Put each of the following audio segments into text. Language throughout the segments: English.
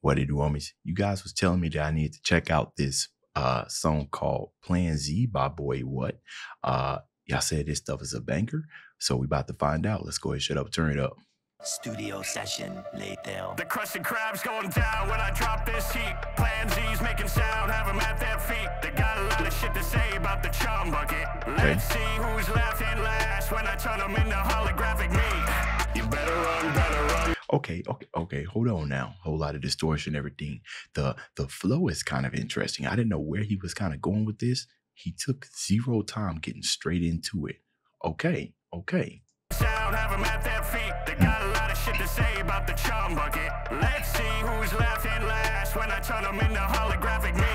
What it do, homies? You guys was telling me that I needed to check out this uh song called Plan Z by Boi What. Uh y'all said this stuff is a banker, so we about to find out. Let's go ahead, shut up, turn it up. Studio session laid down. The Krusty Krab's going down when I drop this heat. Plan Z's making sound, have them at their feet. They got a lot of shit to say about the chum bucket. Let's see who's laughing last when I turn them into holographic me. You better run, better run. Okay, okay, okay. Hold on now. Whole lot of distortion, everything. The the flow is kind of interesting. I didn't know where he was kind of going with this. He took zero time getting straight into it. Okay, okay. Sound, have them at their feet. They hmm. got a lot of shit to say about the chum bucket. Let's see who's laughing last when I turn them into holographic me.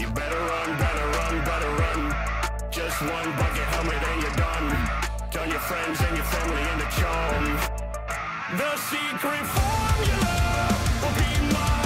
You better run, better run, better run. Just one bucket helmet and you're done. Turn your friends and your family into chum. The secret formula will be mine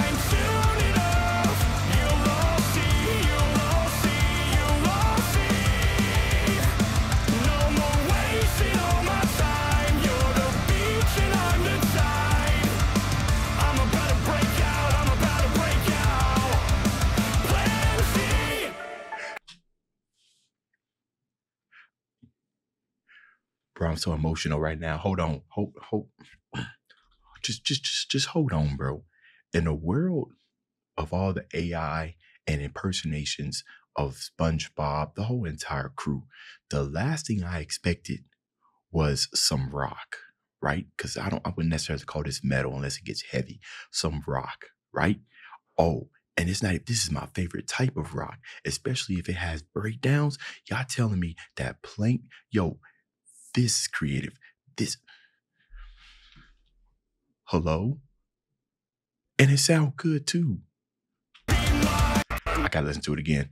so emotional right now. Hold on. Hold hold just just just just hold on, bro. In a world of all the AI and impersonations of SpongeBob, the whole entire crew, the last thing I expected was some rock, right? Because I don't I wouldn't necessarily call this metal unless it gets heavy. Some rock, right? Oh, and it's not this is my favorite type of rock, especially if it has breakdowns. Y'all telling me that plank, yo, this is creative. This hello? And it sound good too. I gotta listen to it again.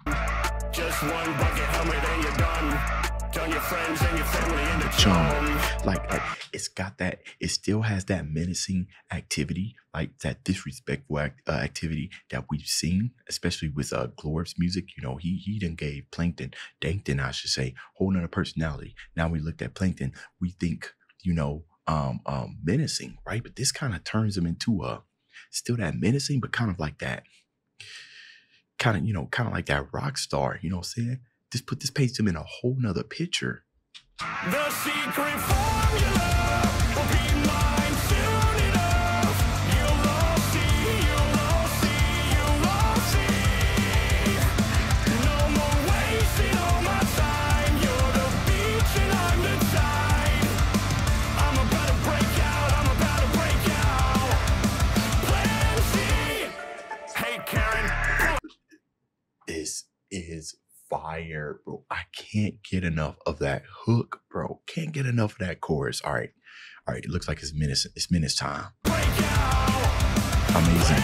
Just one bucket helmet and you're done. Turn your friends and your family into Chum. chum. Like, like it's got that, it still has that menacing activity, like that disrespectful act, uh, activity that we've seen, especially with uh Glorb's music. You know, he he done gave Plankton, Dankton, I should say, whole nother personality. Now we looked at Plankton, we think, you know, um, um, menacing, right? But this kind of turns him into a still that menacing, but kind of like that, kind of, you know, kind of like that rock star, you know what I'm saying? This put this paints him in a whole nother picture. The secret formula bro. I can't get enough of that hook, bro. Can't get enough of that chorus. All right. All right. It looks like it's minutes. It's minutes time. Amazing.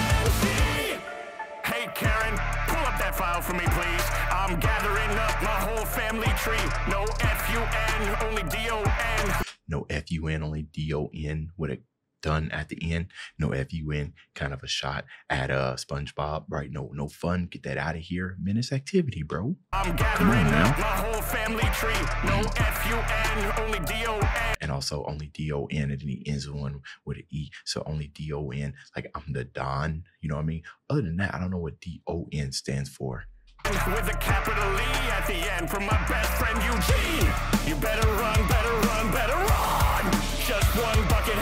Hey Karen, pull up that file for me, please. I'm gathering up my whole family tree. No F U N, only D O N. No F U N, only D O N with a done at the end. No F U N, kind of a shot at uh SpongeBob, right? No, no fun. Get that out of here. Menace activity, bro. I'm on gathering now. my whole family tree. No F U N, only D O N. and also only D O N, and then he ends one with an E, so only D O N. Like I'm the Don, you know what I mean? Other than that, I don't know what D O N stands for. With a capital E at the end from my best friend Eugene. You better run, better run, better run. Just one bucket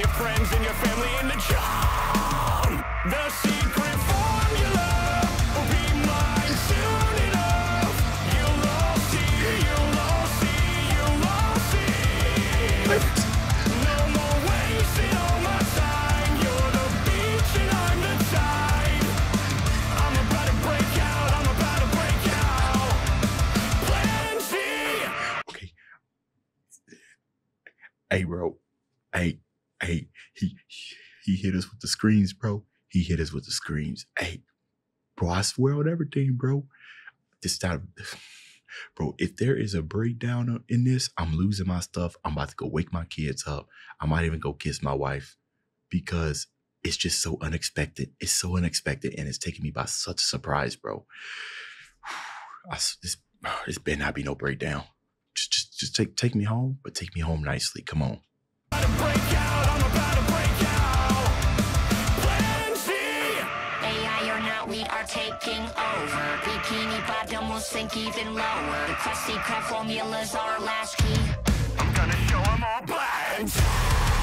your friends and your family into chum. The secret formula will be mine soon enough. You'll all see, you'll all see, you'll all see. No more wasting all my time. You're the beach and I'm the tide. I'm about to break out. I'm about to break out. Plan Z. Okay. Hey, bro. Hey, hey, he he hit us with the screams, bro. He hit us with the screams. Hey, bro, I swear on everything, bro. This time, bro, if there is a breakdown in this, I'm losing my stuff. I'm about to go wake my kids up. I might even go kiss my wife because it's just so unexpected. It's so unexpected, and it's taking me by such a surprise, bro. I this this better not be no breakdown. Just, just, just take take me home, but take me home nicely. Come on we are taking over. Bikini bottom will sink even lower. The Krusty Krab formula's our last key. I'm gonna show them all blind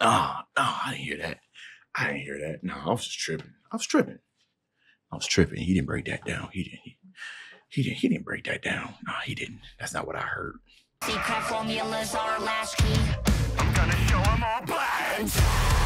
Oh, nah, nah, nah. I didn't hear that. I didn't hear that. No, I was just tripping. I was tripping. I was tripping. He didn't break that down. He didn't. He, he didn't. He didn't break that down. Nah, he didn't. That's not what I heard. Secret formula's our last key. I'm gonna show 'em all blind.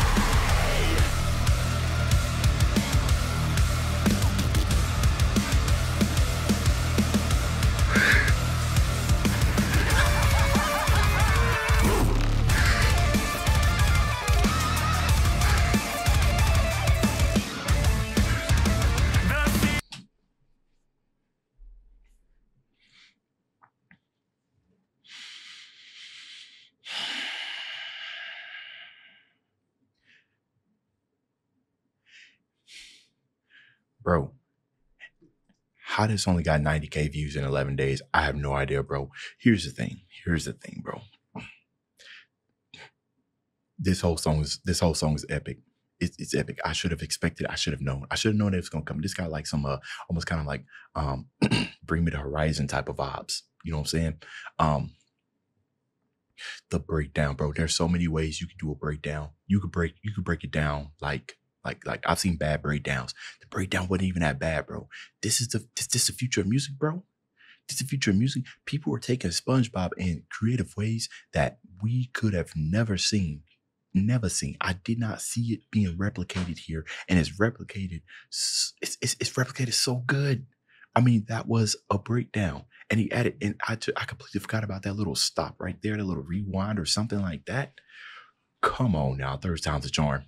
Bro. How this only got 90k views in 11 days? I have no idea, bro. Here's the thing. Here's the thing, bro. This whole song is this whole song is epic. It's, it's epic. I should have expected. I should have known. I should have known it was gonna come. This got like some uh, almost kind of like um, bring me the horizon type of vibes. You know what I'm saying? Um, the breakdown, bro. There's so many ways you can do a breakdown. You could break. You could break it down like like like I've seen bad breakdowns. The breakdown wasn't even that bad, bro. This is the this, this the future of music, bro. This is the future of music. People were taking SpongeBob in creative ways that we could have never seen. Never seen. I did not see it being replicated here, and it's replicated. It's, it's, it's replicated so good. I mean, that was a breakdown, and he added, and I I completely forgot about that little stop right there, that little rewind or something like that. Come on now, third time's a charm.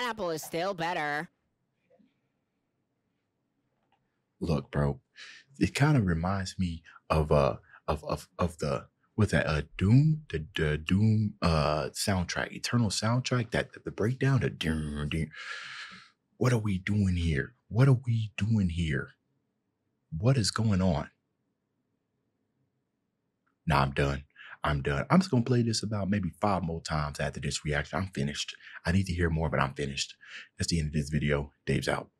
Pineapple is still better. look, bro, it kind of reminds me of uh of of of the with that uh Doom the, the Doom uh soundtrack, Eternal soundtrack. That the, breakdown, the ding, ding. what are we doing here? What are we doing here? What is going on? Nah, I'm done. I'm done. I'm just gonna play this about maybe five more times after this reaction. I'm finished. I need to hear more, but I'm finished. That's the end of this video. Dave's out.